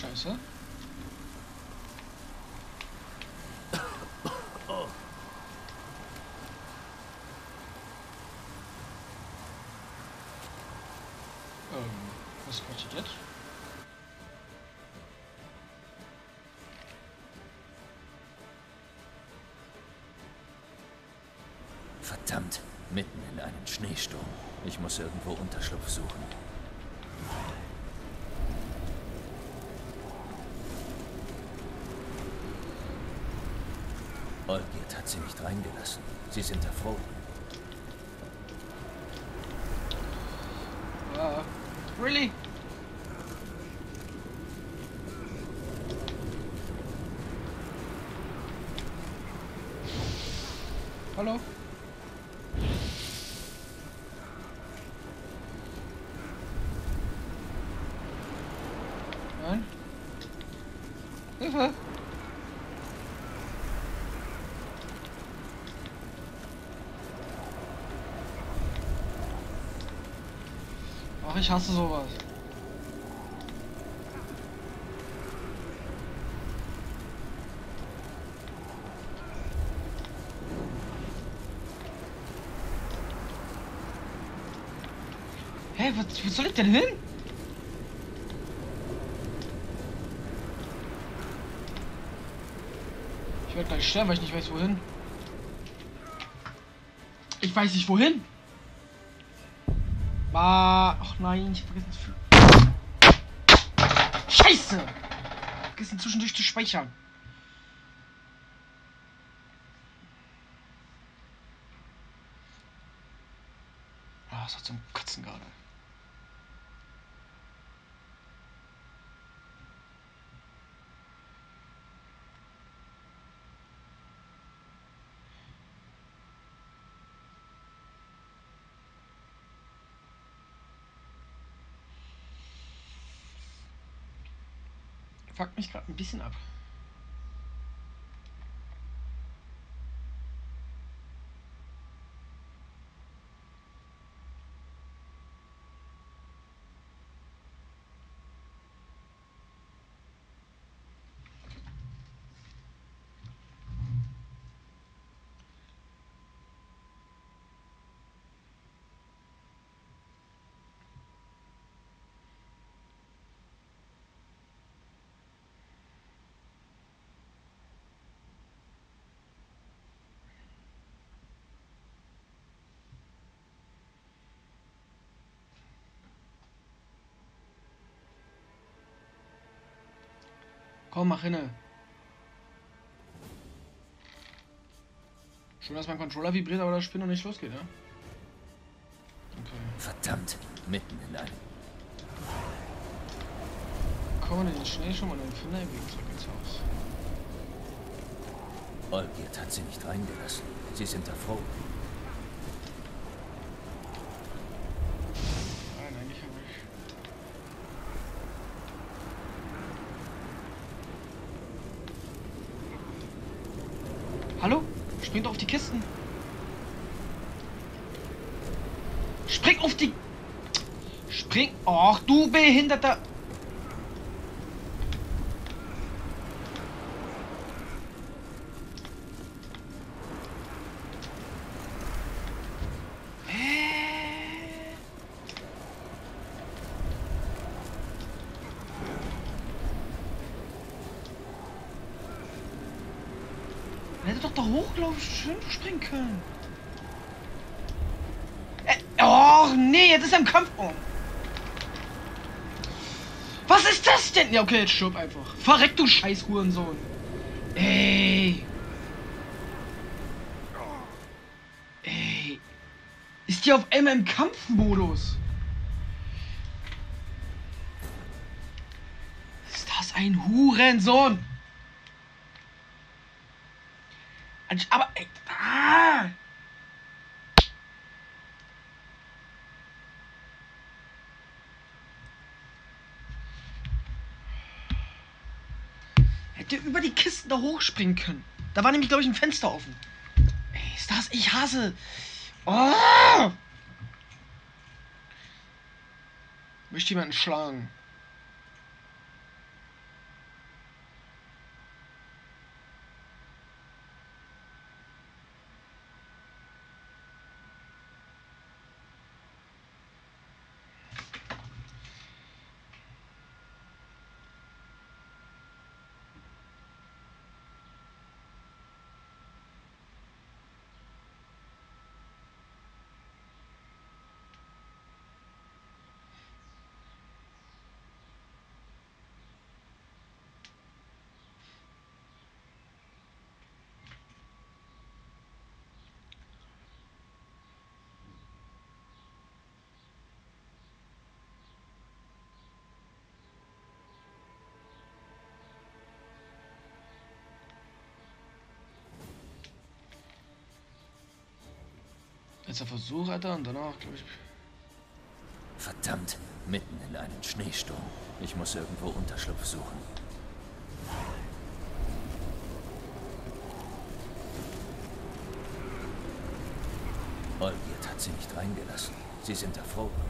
Scheiße. Ähm, was kostet jetzt? Verdammt, mitten in einen Schneesturm. Ich muss irgendwo Unterschlupf suchen. Olgierd hat sie nicht reingelassen. Sie sind erfroren. Uh, really? Hallo? Nein? Hilfe! Ach, ich hasse sowas. Hä, hey, wo soll ich denn hin? Ich werde gleich sterben, weil ich nicht weiß wohin. Ich weiß nicht wohin. Bah, ach nein, ich hab vergessen zu. Scheiße! Vergessen zwischendurch zu speichern. Ah, das hat so einen Katzen gerade. Mich gerade ein bisschen ab. Komm, mach hinne. Schon, dass mein Controller vibriert, aber das Spiel noch nicht losgeht, ja? Okay. Verdammt, mitten in einem. Kommen in den Schneesturm und den Finderweg zurück ins Haus. Olgierd hat sie nicht reingelassen. Sie sind erfroren. Nein, eigentlich habe ich. Hallo? Spring doch auf die Kisten. Spring auf die. Spring. Och, du behinderter. Hä? Er hätte doch da hochlaufen schön springen können. Äh, oh, nee, jetzt ist er im Kampf. Oh. Was ist das denn? Ja, okay, jetzt stirb einfach. Verreck, du scheiß Hurensohn. Ey. Ey. Ist die auf einmal im Kampfmodus? Ist das ein Hurensohn? Aber. Ey, ah! Hätte über die Kisten da hochspringen können. Da war nämlich, glaube ich, ein Fenster offen. Ey, ist das? Ich hasse. Oh! Möchte jemanden schlagen. Letzter Versuch, Alter, und danach, glaube ich. Verdammt, mitten in einen Schneesturm. Ich muss irgendwo Unterschlupf suchen. Olgierd hat sie nicht reingelassen. Sie sind erfroren.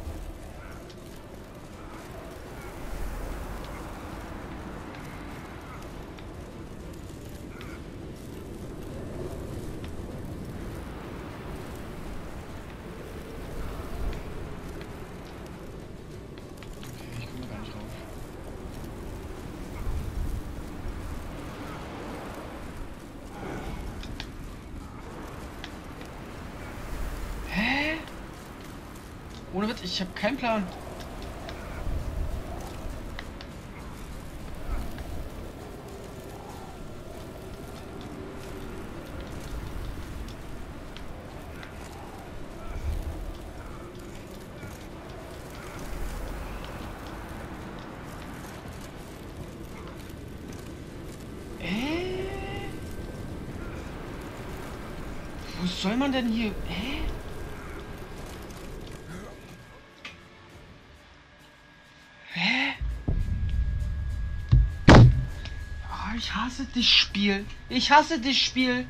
Ohne Witz, ich habe keinen Plan. Äh? Wo soll man denn hier? Hä? Ich hasse das Spiel. Ich hasse das Spiel.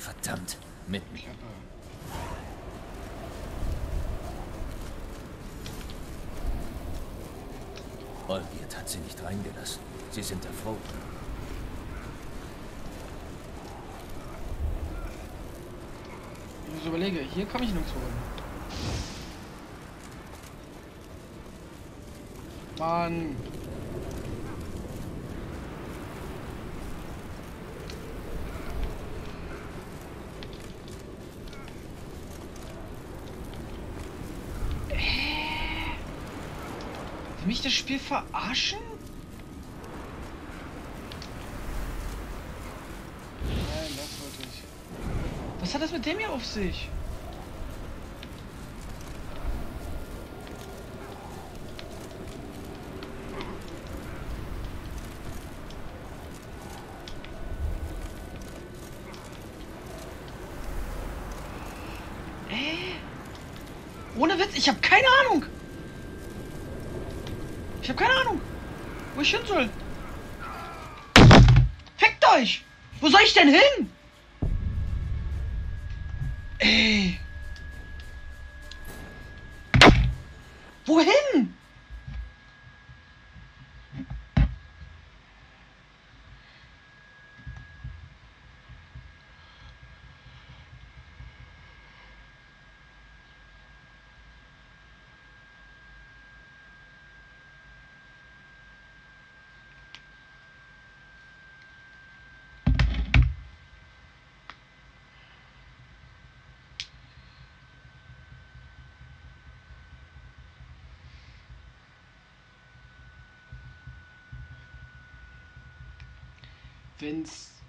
Verdammt, mitten. Klappe. Olgierd hat sie nicht reingelassen. Sie sind erfroren. Ich überlege, hier komme ich nirgendwo hin. Mann. Mich das Spiel verarschen? Nein, das wollte ich. Was hat das mit dem hier auf sich? Äh? Ohne Witz, ich habe keine Ahnung. Ich habe keine Ahnung, wo ich hin soll. Fickt euch! Wo soll ich denn hin? Ey. Wohin? Vince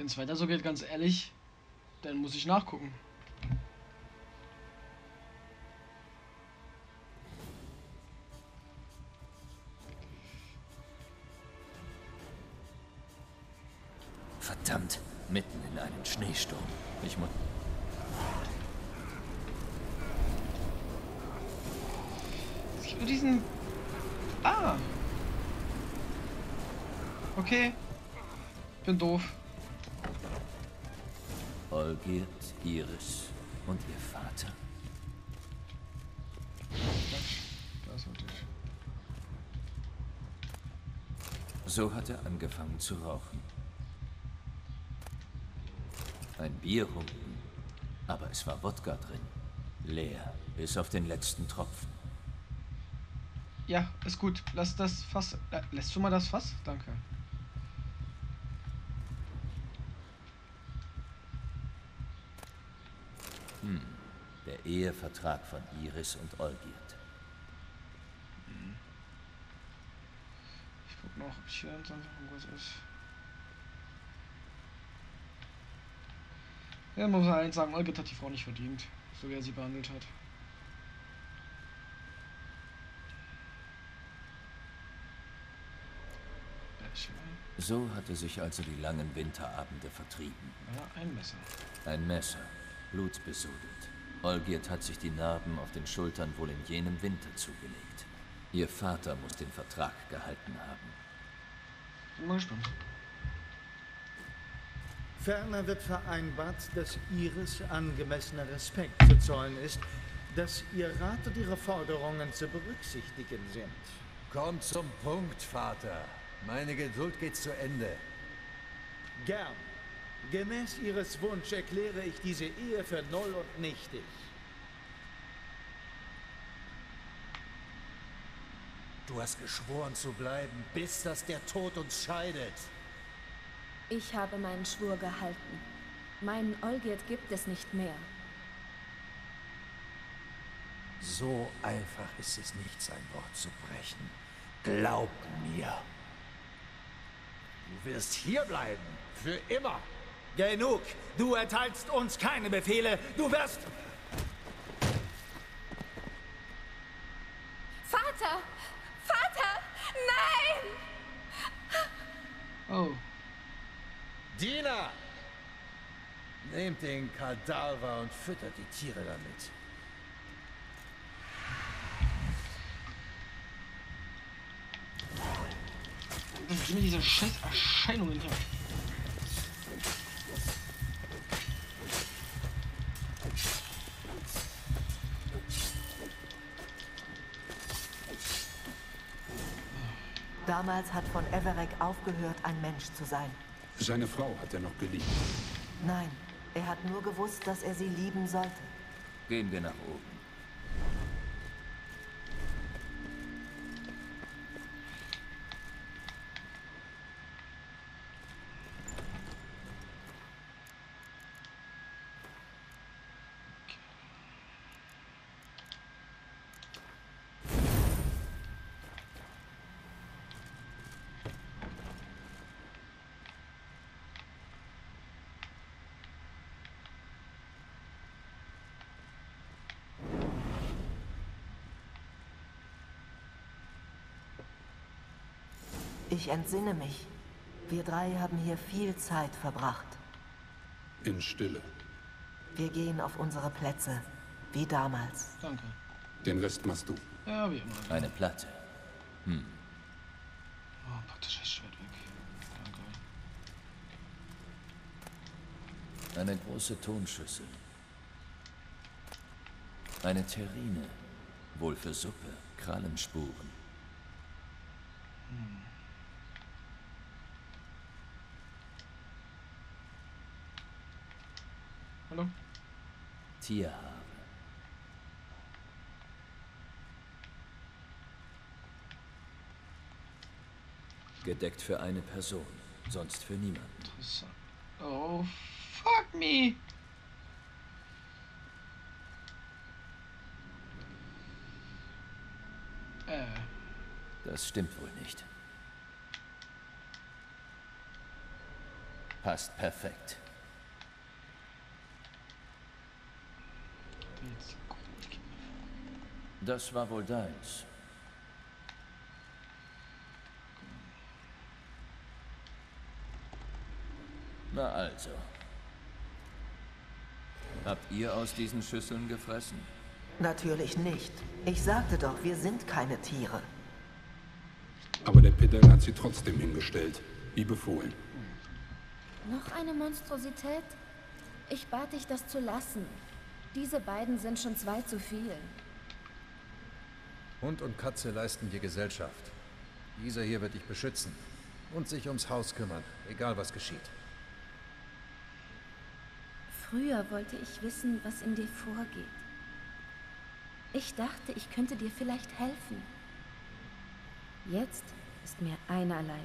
Wenn es weiter so geht, ganz ehrlich, dann muss ich nachgucken. Verdammt, mitten in einem Schneesturm. Ich muss. Ich will diesen. Ah! Okay. Bin doof. Olgierd, Iris und ihr Vater. Das wollte ich. So hat er angefangen zu rauchen. Ein Bierhumpen, aber es war Wodka drin. Leer, bis auf den letzten Tropfen. Ja, ist gut. Lass das Fass. Äh, lässt du mal das Fass? Danke. Der Ehevertrag von Iris und Olgierd. Ich guck noch, ob hier sonst noch irgendwas ist. Ja, muss man eins sagen, Olgit hat die Frau nicht verdient, so wie er sie behandelt hat. So hatte sich also die langen Winterabende vertrieben. Ja, ein Messer. Ein Messer, blutbesudelt. Olgierd hat sich die Narben auf den Schultern wohl in jenem Winter zugelegt. Ihr Vater muss den Vertrag gehalten haben. Mal gespannt. Ferner wird vereinbart, dass Iris angemessener Respekt zu zollen ist, dass ihr Rat und ihre Forderungen zu berücksichtigen sind. Komm zum Punkt, Vater. Meine Geduld geht zu Ende. Gern. Gemäß Ihres Wunsch erkläre ich diese Ehe für null und nichtig. Du hast geschworen zu bleiben, bis dass der Tod uns scheidet. Ich habe meinen Schwur gehalten. Meinen Olgierd gibt es nicht mehr. So einfach ist es nicht, sein Wort zu brechen. Glaub mir. Du wirst hierbleiben. Für immer. Genug! Du erteilst uns keine Befehle! Du wirst... Vater! Vater! Nein! Oh, Diener! Nehmt den Kadaver und füttert die Tiere damit. das sind immer diese scheiß Erscheinungen hier. Damals hat von Everek aufgehört, ein Mensch zu sein. Seine Frau hat er noch geliebt. Nein, er hat nur gewusst, dass er sie lieben sollte. Gehen wir nach oben. Ich entsinne mich. Wir drei haben hier viel Zeit verbracht. In Stille. Wir gehen auf unsere Plätze, wie damals. Danke. Den Rest machst du. Ja, wie immer. Eine Platte. Oh, pack das Schwert weg. Danke. Eine große Tonschüssel. Eine Terrine. Wohl für Suppe. Krallenspuren. Hallo? Tierhaare. Gedeckt für eine Person, sonst für niemanden. Interessant. Oh, fuck me. Äh, Das stimmt wohl nicht. Passt perfekt. jetzt gut. Das war wohl deins. Na also. Habt ihr aus diesen Schüsseln gefressen? Natürlich nicht. Ich sagte doch, wir sind keine Tiere. Aber der Pedell hat sie trotzdem hingestellt, wie befohlen. Noch eine Monstrosität? Ich bat dich, das zu lassen. Diese beiden sind schon zwei zu viel. Hund und Katze leisten dir Gesellschaft. Dieser hier wird dich beschützen und sich ums Haus kümmern, egal was geschieht. Früher wollte ich wissen, was in dir vorgeht. Ich dachte, ich könnte dir vielleicht helfen. Jetzt ist mir einerlei,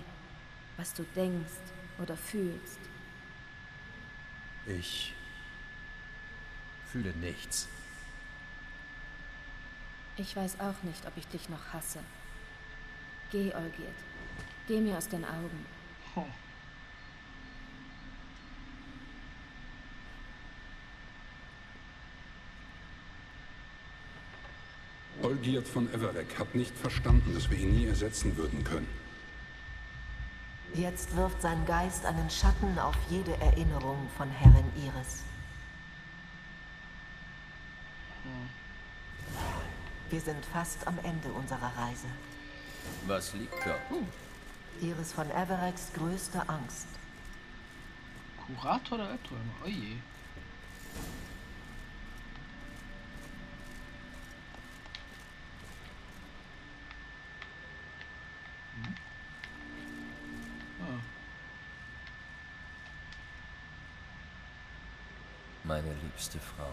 was du denkst oder fühlst. Ich fühle nichts. Ich weiß auch nicht, ob ich dich noch hasse. Geh, Olgierd. Geh mir aus den Augen. Oh. Olgierd von Everek hat nicht verstanden, dass wir ihn nie ersetzen würden können. Jetzt wirft sein Geist einen Schatten auf jede Erinnerung von Herrin Iris. Wir sind fast am Ende unserer Reise. Was liegt dort? Iris von Everecks größte Angst. Kurator der Albträume. Oh je. Hm? Ah. Meine liebste Frau.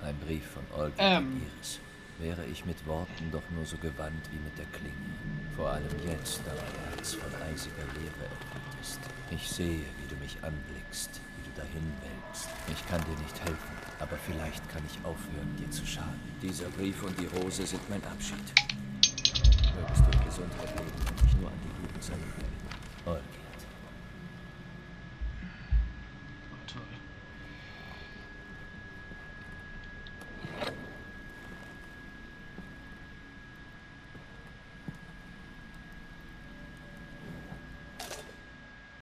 Ein Brief von Olga Ähm. und Iris. Wäre ich mit Worten doch nur so gewandt wie mit der Klinge. Vor allem jetzt, da mein Herz von eisiger Leere erfüllt ist. Ich sehe, wie du mich anblickst, wie du dahin wälzt. Ich kann dir nicht helfen, aber vielleicht kann ich aufhören, dir zu schaden. Dieser Brief und die Rose sind mein Abschied. Mögest du in Gesundheit leben und mich nur an die guten Seiten.